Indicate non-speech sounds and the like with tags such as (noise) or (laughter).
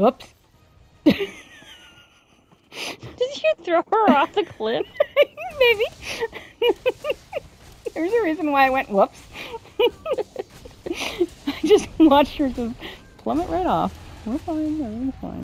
Oops! Did you throw her off the cliff? (laughs) Maybe. There's a reason why I went whoops. (laughs) I just watched her just plummet right off. We're fine, everything's fine.